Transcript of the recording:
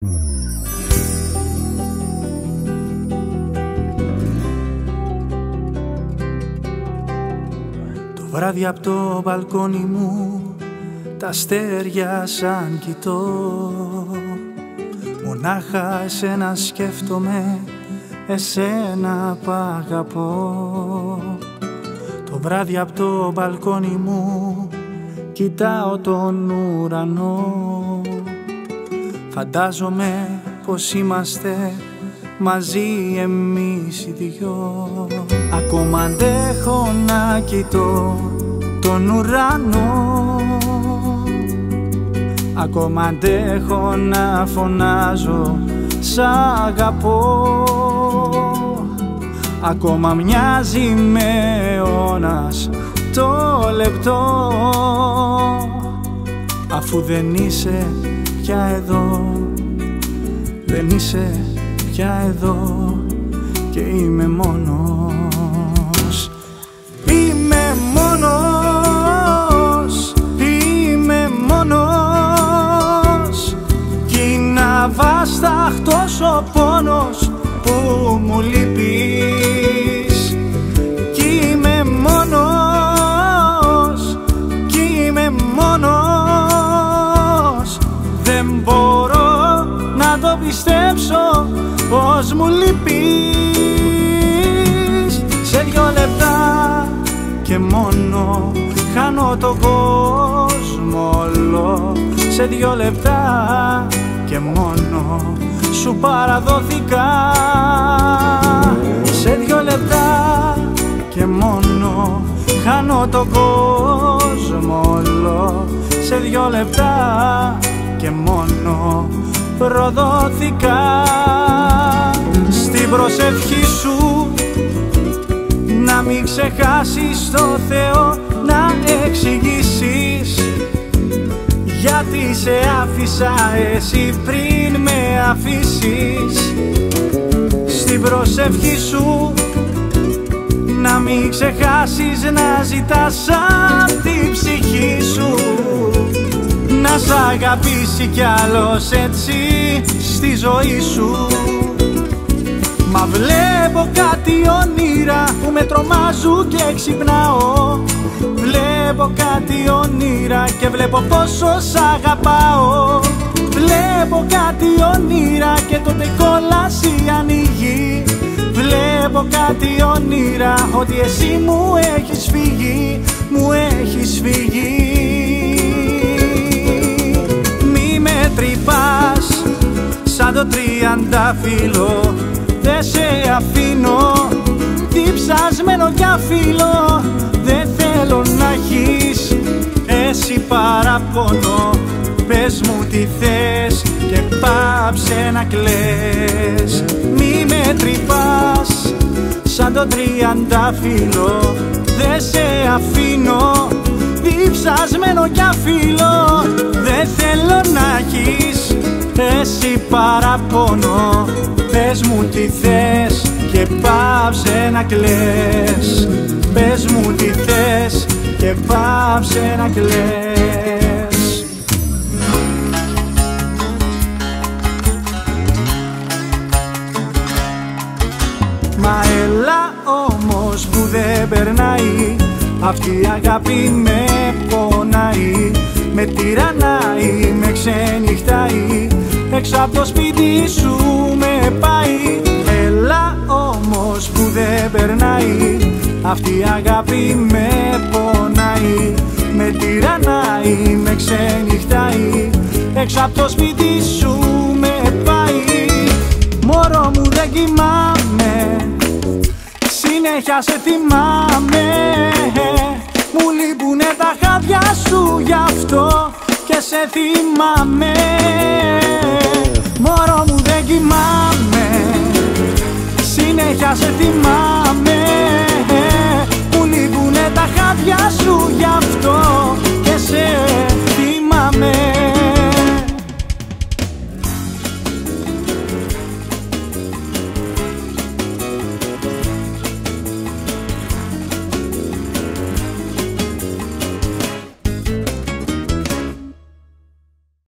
Το βράδυ από το μπαλκόνι μου τα αστέρια σαν κοιτώ. Μονάχα εσένα σκέφτομαι, εσένα π' αγαπώ. Το βράδυ από το μπαλκόνι μου κοιτάω τον ουρανό Φαντάζομαι πως είμαστε μαζί εμείς οι δυο. Ακόμα αντέχω να κοιτώ τον ουρανό. Ακόμα αντέχω να φωνάζω σ' αγαπώ. Ακόμα μοιάζει με αιώνας το λεπτό Αφού δεν είσαι πια εδώ Δεν είσαι πια εδώ Και είμαι μόνος. Είμαι μόνος Είμαι μόνος. Κι είναι αβάσταχτος ο πόνος Που μου λείπεις Πως μου λείπεις Σε δυο λεπτά και μόνο Χάνω τον κόσμο όλο. Σε δυο λεπτά και μόνο Σου παραδόθηκα. Σε δυο λεπτά και μόνο Χάνω τον κόσμο όλο. Σε δυο λεπτά και μόνο προδόθηκα στην προσευχή σου. Να μην ξεχάσεις το Θεό να εξηγήσεις. Γιατί σε άφησα εσύ πριν με αφήσεις. Στην προσευχή σου να μην ξεχάσεις να ζητάς απ' την ψυχή σου. Να σ' αγαπήσει κι άλλος έτσι στη ζωή σου Μα βλέπω κάτι όνειρα που με τρομάζουν και ξυπνάω. Βλέπω κάτι όνειρα και βλέπω πόσο σ' αγαπάω. Βλέπω κάτι όνειρα και τότε κόλαση ανοίγει. Βλέπω κάτι όνειρα ότι εσύ μου έχεις φύγει Μου έχεις φύγει. Μη με τρυπάς σαν το τριαντάφυλλο Δε σε αφήνω. Διψασμένο κι αφύλλο Δεν θέλω να έχεις. Εσύ παραπονό Πες μου τι θες και πάψε να κλαις. Μη με τρυπάς σαν το τριαντάφυλλο Δε σε αφήνω διψασμένο κι αφύλλο Δεν θέλω να έχεις εσύ παραπονό. Πες μου τι θες και πάψε να κλαις. Πες μου τι θες και πάψε να κλαις Αυτή η αγάπη με πονάει Με τυραννάει, με ξενυχτάει. Έξω από το σπίτι σου με πάει Έλα όμως που δεν περνάει. Αυτή η αγάπη με πονάει Με τυραννάει, με ξενυχτάει. Έξω από το σπίτι σου με πάει. Μωρό μου δεν κοιμάμαι. Συνέχεια σε θυμάμαι μου λείπουνε τα χάδια σου γι' αυτό και σε θυμάμαι.